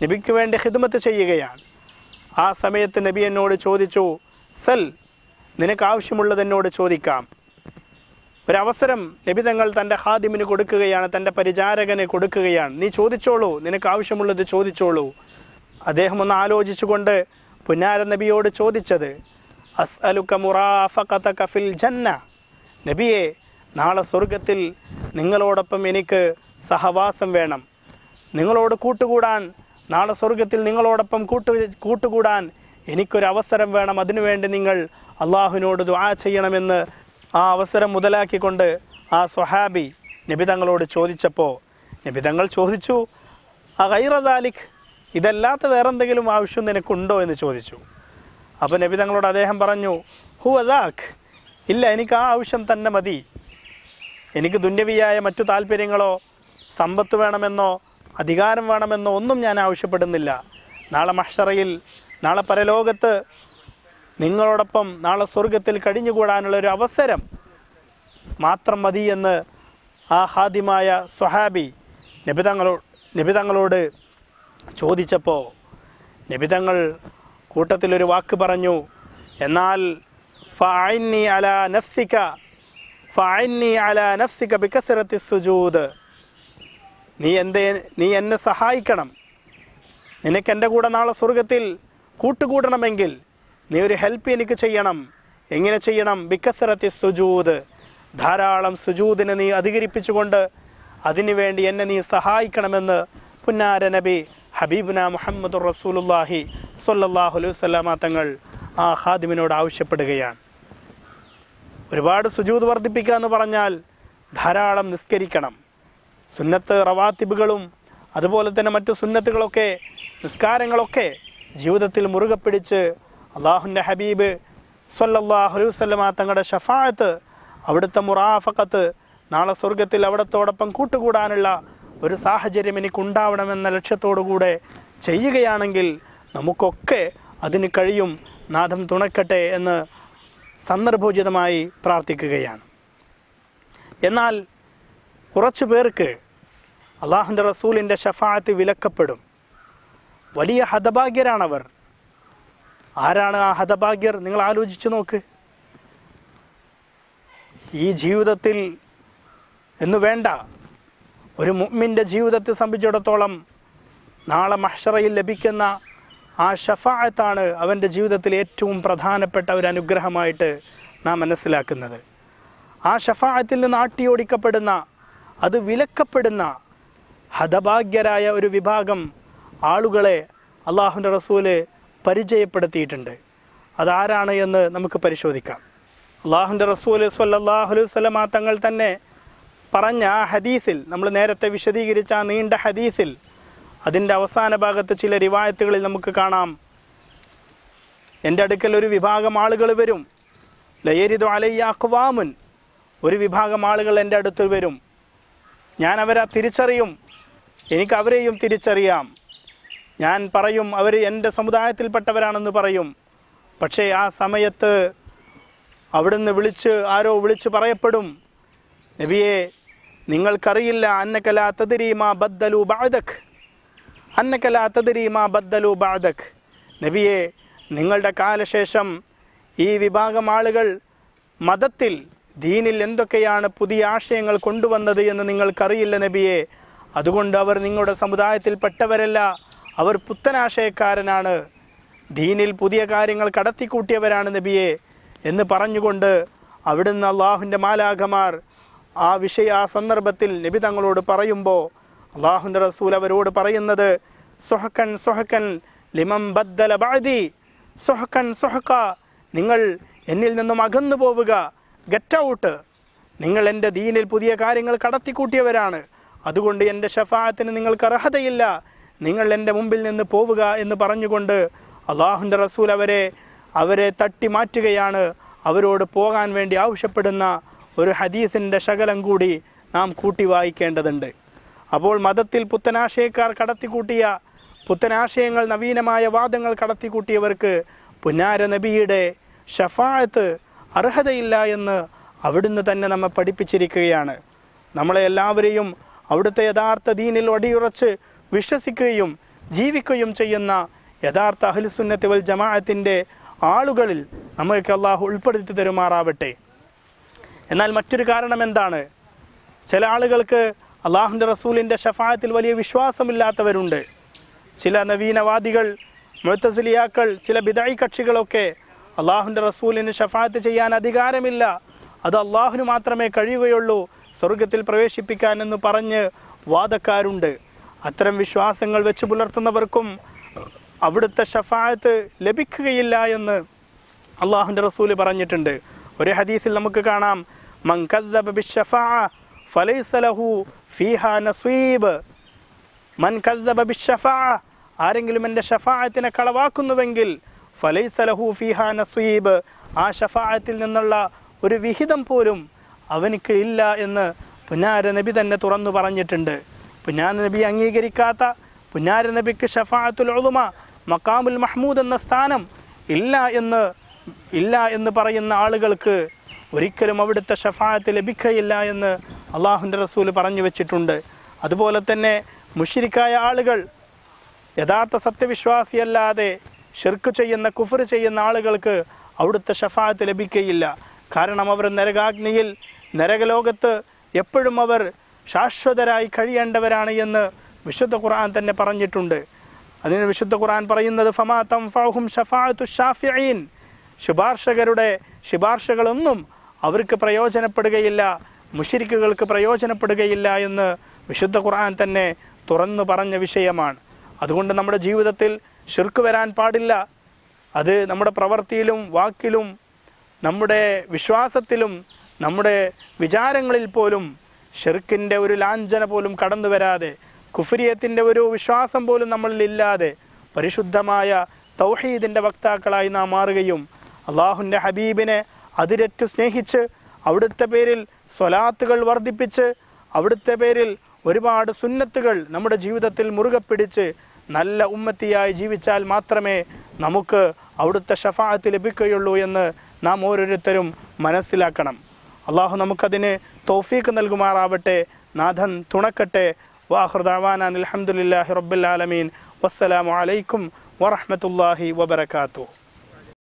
നബിക്ക് വേണ്ടി ഹിദ്മത്ത് ചെയ്യുകയാണ്. ആ സമയത്ത് നബി എന്നോട് ചോദിച്ചു സൽ നിനക്ക് ആവശ്യമുള്ളത് എന്നോട് ചോദിക്കാം. ഒരവസരം നബിതങ്ങൾ തന്റെ ഹാദിമിന് കൊടുക്കുകയാണ് തന്റെ പരിചാരകന് കൊടുക്കുകയാണ്. നീ ചോദിച്ചോളൂ നിനക്ക് ആവശ്യമുള്ളത് ചോദിച്ചോളൂ. അദ്ദേഹം ഒന്ന് ആലോചിച്ചുകൊണ്ട് പുന്നാര നബിയോട് ചോദിച്ചത് അസ് അലുക്ക മുറാഫഖതക ഫിൽ ജന്ന. നബിയെ നാളെ സ്വർഗത്തിൽ നിങ്ങളോടൊപ്പം എനിക്ക് സഹവാസം വേണം. നിങ്ങളോട് കൂട്ടുകൂടാൻ നാളെ സ്വർഗത്തിൽ നിങ്ങളോടൊപ്പം കൂട്ടു കൂട്ടുകൂടാൻ എനിക്കൊരവസരം വേണം. അതിനുവേണ്ടി നിങ്ങൾ അള്ളാഹുവിനോട് ദ്വാ ചെയ്യണമെന്ന് ആ അവസരം മുതലാക്കിക്കൊണ്ട് ആ സ്വഹാബി നിബിതങ്ങളോട് ചോദിച്ചപ്പോൾ നിബിതങ്ങൾ ചോദിച്ചു ആ ഗൈറദാലിഖ് ഇതല്ലാത്ത വേറെന്തെങ്കിലും ആവശ്യം നിനക്കുണ്ടോ? എന്ന് ചോദിച്ചു. അപ്പോൾ നബി തങ്ങളോട് അദ്ദേഹം പറഞ്ഞു ഹു അദാഖ് ഇല്ല എനിക്ക് ആ ആവശ്യം തന്നെ മതി. എനിക്ക് ദുന്യവിയായ മറ്റു താല്പര്യങ്ങളോ സമ്പത്ത് വേണമെന്നോ അധികാരം വേണമെന്നോ ഒന്നും ഞാൻ ആവശ്യപ്പെടുന്നില്ല. നാളെ മഹ്ശറയിൽ നാളെ പരലോകത്ത് നിങ്ങളോടൊപ്പം നാളെ സ്വർഗത്തിൽ കഴിഞ്ഞുകൂടാനുള്ള ഒരു അവസരം മാത്രം മതി എന്ന് ആ ഹാദിമായ സ്വഹാബി നബിതങ്ങളോ നബിതങ്ങളോട് ചോദിച്ചപ്പോൾ നബിതങ്ങൾ കൂട്ടത്തിലൊരു വാക്ക് പറഞ്ഞു എന്നാൽ ഫഅന്നി അല നഫ്സിക ഫഅന്നി അല നഫ്സിക ബിക്കസിറത്തി സുജൂദ്. നീ എന്തേ നീ എന്നെ സഹായിക്കണം. നിനക്ക് എന്റെ കൂടെ നാളെ സ്വർഗത്തിൽ കൂട്ടുകൂടണമെങ്കിൽ നീ ഒരു ഹെൽപ്പ് എനിക്ക് ചെയ്യണം. എങ്ങനെ ചെയ്യണം? ബിക്കസറത്തി സുജൂദ്. ധാരാളം സുജൂദിനെ നീ അധികരിപ്പിച്ചുകൊണ്ട് അതിനുവേണ്ടി എന്നെ നീ സഹായിക്കണമെന്ന് പുന്നാര നബി ഹബീബുന മുഹമ്മദ് റസൂലുല്ലാഹി സ്വല്ലല്ലാഹു അലൈഹി വസല്ലമ തങ്ങൾ ആ ഹാദിമിനോട് ആവശ്യപ്പെടുകയാണ്. ഒരുപാട് സുജൂദ് വർദ്ധിപ്പിക്കുക എന്ന് പറഞ്ഞാൽ ധാരാളം നിസ്കരിക്കണം. സുന്നത്ത് റവാത്തിബുകളും അതുപോലെ തന്നെ മറ്റു സുന്നത്തുകളൊക്കെ നിസ്കാരങ്ങളൊക്കെ ജീവിതത്തിൽ മുറുകെ പിടിച്ച് അള്ളാഹുന്റെ ഹബീബ് വസല്ലമ തങ്ങളുടെ ഷഫായത്ത് അവിടുത്തെ മുറാഫക്കത്ത് നാളെ സ്വർഗത്തിൽ അവിടത്തോടൊപ്പം കൂട്ടുകൂടാനുള്ള ഒരു സാഹചര്യം എനിക്കുണ്ടാവണമെന്ന ലക്ഷ്യത്തോടുകൂടെ ചെയ്യുകയാണെങ്കിൽ നമുക്കൊക്കെ അതിന് കഴിയും നാഥം തുണക്കട്ടെ എന്ന് സന്ദർഭോചിതമായി പ്രാർത്ഥിക്കുകയാണ്. എന്നാൽ കുറച്ചു പേർക്ക് അള്ളാഹുന്റെ റസൂലിന്റെ ഷഫായത്ത് വിലക്കപ്പെടും. വലിയ ഹതഭാഗ്യരാണവർ. ആരാണ് ആ ഹതഭാഗ്യർ? നിങ്ങൾ ആലോചിച്ചു നോക്ക്. ഈ ജീവിതത്തിൽ എന്നു വേണ്ട ഒരു മുമ്മിന്റെ ജീവിതത്തെ സംബന്ധിച്ചിടത്തോളം നാളെ മഹ്ഷറയിൽ ലഭിക്കുന്ന ആ ഷഫായത്താണ് അവന്റെ ജീവിതത്തിൽ ഏറ്റവും പ്രധാനപ്പെട്ട ഒരു അനുഗ്രഹമായിട്ട് നാം മനസ്സിലാക്കുന്നത്. ആ ഷഫായത്തിൽ നിന്ന് ആട്ടിയോടിക്കപ്പെടുന്ന അത് വിലക്കപ്പെടുന്ന ഹതഭാഗ്യരായ ഒരു വിഭാഗം ആളുകളെ അള്ളാഹുന്റെ റസൂൽ പരിചയപ്പെടുത്തിയിട്ടുണ്ട്. അതാരാണ് എന്ന് നമുക്ക് പരിശോധിക്കാം. അള്ളാഹുന്റെ റസൂൽ സ്വല്ലല്ലാഹു അലൈഹി വസല്ലമ തങ്ങൾ തന്നെ പറഞ്ഞ ആ ഹദീസിൽ നമ്മൾ നേരത്തെ വിശദീകരിച്ച ആ നീണ്ട ഹദീസിൽ അതിന്റെ അവസാന ഭാഗത്ത് ചില റിവായത്തുകളിൽ നമുക്ക് കാണാം. എന്റെ അടുക്കൽ ഒരു വിഭാഗം ആളുകൾ വരും. ലയരിതു അലയ്യ അഖ്വാമുൻ. ഒരു വിഭാഗം ആളുകൾ എന്റെ അടുത്ത് വരും. ഞാൻ അവരെ തിരിച്ചറിയും. എനിക്ക് അവരെയും തിരിച്ചറിയാം. ഞാൻ പറയും അവർ എന്റെ സമുദായത്തിൽപ്പെട്ടവരാണെന്ന് പറയും. പക്ഷേ ആ സമയത്ത് അവിടുന്ന് വിളിച്ച് ആരോ വിളിച്ച് പറയപ്പെടും നബിയെ നിങ്ങൾക്കറിയില്ല അന്നകല തദരീമാ ബദ്ദലു ബാദക് അന്നകല തദരീമാ ബദ്ദലു ബാദക് നബിയെ നിങ്ങളുടെ കാലശേഷം ഈ വിഭാഗം ആളുകൾ മതത്തിൽ ദീനിൽ എന്തൊക്കെയാണ് പുതിയ ആശയങ്ങൾ കൊണ്ടുവന്നത് എന്ന് നിങ്ങൾക്കറിയില്ല നബിയെ. അതുകൊണ്ട് അവർ നിങ്ങളുടെ സമുദായത്തിൽപ്പെട്ടവരല്ല അവർ പുത്തനാശയക്കാരനാണ്. ദീനിൽ പുതിയ കാര്യങ്ങൾ കടത്തിക്കൂട്ടിയവരാണ് നബിയെ എന്ന് പറഞ്ഞുകൊണ്ട് അവിടുന്ന് അള്ളാഹുവിന്റെ മാലാഖമാർ ആ വിഷയ ആ സന്ദർഭത്തിൽ നബി തങ്ങളോട് പറയുമ്പോൾ അള്ളാഹുന്റെ റസൂൽ അവരോട് പറയുന്നത് സൊഹക്കൻ സൊഹക്കൻ ലിമം ബദ്ദല ബാദി സൊഹക്കൻ സൊഹക്ക നിങ്ങൾ എന്നിൽ നിന്നും അകന്നു പോവുക ഗെറ്റ് ഔട്ട്. നിങ്ങൾ എന്റെ ദീനിൽ പുതിയ കാര്യങ്ങൾ കടത്തിക്കൂട്ടിയവരാണ്. അതുകൊണ്ട് എന്റെ ഷഫായത്തിന് നിങ്ങൾക്ക് അർഹതയില്ല. നിങ്ങൾ എന്റെ മുമ്പിൽ നിന്ന് പോവുക എന്ന് പറഞ്ഞുകൊണ്ട് അള്ളാഹുന്റെ റസൂൽ അവരെ അവരെ തട്ടി മാറ്റുകയാണ്. അവരോട് പോകാൻ വേണ്ടി ആവശ്യപ്പെടുന്ന ഒരു ഹദീസിന്റെ ശകലം കൂടി നാം കൂട്ടി വായിക്കേണ്ടതുണ്ട്. അപ്പോൾ മതത്തിൽ പുത്തനാശയക്കാർ കടത്തിക്കൂട്ടിയ പുത്തനാശയങ്ങൾ നവീനമായ വാദങ്ങൾ കടത്തിക്കൂട്ടിയവർക്ക് പുന്നാര നബിയുടെ ഷഫായത്ത് അർഹതയില്ല എന്ന് അവിടുന്ന് തന്നെ നമ്മെ പഠിപ്പിച്ചിരിക്കുകയാണ്. നമ്മളെ എല്ലാവരെയും അവിടുത്തെ യഥാർത്ഥ ദീനിൽ അടിയുറച്ച് വിശ്വസിക്കുകയും ജീവിക്കുകയും ചെയ്യുന്ന യഥാർത്ഥ അഹ്ലുസുന്നത്തി വൽ ജമാഅത്തിന്റെ ആളുകളിൽ നമ്മൾക്ക് അള്ളാഹു ഉൾപ്പെടുത്തി തരുമാറാവട്ടെ. എന്നാൽ മറ്റൊരു കാരണം എന്താണ്? ചില ആളുകൾക്ക് അള്ളാഹുന്റെ റസൂലിന്റെ ഷഫായത്തിൽ വലിയ വിശ്വാസമില്ലാത്തവരുണ്ട്. ചില നവീനവാദികൾ മുഴത്തസിലിയാക്കൾ ചില ബിദായി കക്ഷികളൊക്കെ അള്ളാഹുന്റെ റസൂലിന് ഷഫായത്ത് ചെയ്യാൻ അധികാരമില്ല. അത് അള്ളാഹുന് മാത്രമേ കഴിയുകയുള്ളൂ സ്വർഗത്തിൽ പ്രവേശിപ്പിക്കാൻ എന്ന് പറഞ്ഞ് വാദക്കാരുണ്ട്. അത്തരം വിശ്വാസങ്ങൾ വെച്ച് പുലർത്തുന്നവർക്കും അവിടുത്തെ ഷഫായത്ത് ലഭിക്കുകയില്ല എന്ന് അള്ളാഹുന്റെ റസൂൽ പറഞ്ഞിട്ടുണ്ട്. ഒരു ഹദീസിൽ നമുക്ക് കാണാം. ആരെങ്കിലും എന്റെ ഷഫായത്തിനെ കളവാക്കുന്നുവെങ്കിൽ ഫലൈസ ലഹു ഫീഹാ നസീബ്. ആ ഷഫായത്തിൽ നിന്നുള്ള ഒരു വിഹിതം പോലും അവനിക്ക് ഇല്ല എന്ന് പുനാര നബി തന്നെ തുറന്നു പറഞ്ഞിട്ടുണ്ട്. പുന്നാര നബി അംഗീകരിക്കാത്ത പുന്നാര നബിക്ക് ഷഫാഅത്തുൽ ഉളുമ മക്കാമുൽ മഹ്മൂദ് എന്ന സ്ഥാനം ഇല്ല എന്ന് ഇല്ല എന്ന് പറയുന്ന ആളുകൾക്ക് ഒരിക്കലും അവിടുത്തെ ഷഫായത്ത് ലഭിക്കയില്ല എന്ന് അള്ളാഹുന്റെ റസൂൽ പറഞ്ഞു വെച്ചിട്ടുണ്ട്. അതുപോലെ തന്നെ മുഷിരിക്കായ ആളുകൾ യഥാർത്ഥ സത്യവിശ്വാസിയല്ലാതെ ഷിർക്ക് ചെയ്യുന്ന കുഫർ ചെയ്യുന്ന ആളുകൾക്ക് അവിടുത്തെ ഷഫായത്ത് ലഭിക്കുകയില്ല കാരണം അവർ നരകാഗ്നിയിൽ നരകലോകത്ത് എപ്പോഴും അവർ ശാശ്വതരായി കഴിയേണ്ടവരാണ് എന്ന് വിശുദ്ധ ഖുർആൻ തന്നെ പറഞ്ഞിട്ടുണ്ട്. അതിന് വിശുദ്ധ ഖുർആൻ പറയുന്നത് ഫമാ തംഫഅഹും ഷഫാഅത്തു ഷാഫിഈൻ. ശുപാർശകരുടെ ശുപാർശകളൊന്നും അവർക്ക് പ്രയോജനപ്പെടുകയില്ല മുഷിരിക്കുകൾക്ക് പ്രയോജനപ്പെടുകയില്ല എന്ന് വിശുദ്ധ ഖുർആൻ തന്നെ തുറന്നു പറഞ്ഞ വിഷയമാണ്. അതുകൊണ്ട് നമ്മുടെ ജീവിതത്തിൽ ശിർക്ക് വരാൻ പാടില്ല. അത് നമ്മുടെ പ്രവൃത്തിയിലും വാക്കിലും നമ്മുടെ വിശ്വാസത്തിലും നമ്മുടെ വിചാരങ്ങളിൽ പോലും ഷിർക്കിന്റെ ഒരു ലാഞ്ചന പോലും കടന്നു വരാതെ കുഫരിയത്തിന്റെ ഒരു വിശ്വാസം പോലും നമ്മളിൽ ഇല്ലാതെ പരിശുദ്ധമായ തൗഹീദിന്റെ വക്താക്കളായി നാം മാറുകയും അള്ളാഹുന്റെ ഹബീബിനെ അതിരറ്റു സ്നേഹിച്ച് അവിടുത്തെ പേരിൽ സ്വലാത്തുകൾ വർദ്ധിപ്പിച്ച് അവിടുത്തെ പേരിൽ ഒരുപാട് സുന്നത്തുകൾ നമ്മുടെ ജീവിതത്തിൽ മുറുകെ പിടിച്ച് നല്ല ഉമ്മത്തിയായി ജീവിച്ചാൽ മാത്രമേ നമുക്ക് അവിടുത്തെ ഷഫാഅത്ത് ലഭിക്കുകയുള്ളൂ എന്ന് നാം ഓരോരുത്തരും മനസ്സിലാക്കണം. അള്ളാഹു നമുക്കതിന് തൗഫീക്ക് നൽകുമാറാവട്ടെ. നാഥൻ തുണക്കട്ടെ. വാഹൃദാവാൻ അലഹമുല്ലാഹി റബ്ബുലാലമീൻ വസ്സലാമലൈക്കും വറഹ്മത്തുള്ളാഹി വബറകാതുഹു.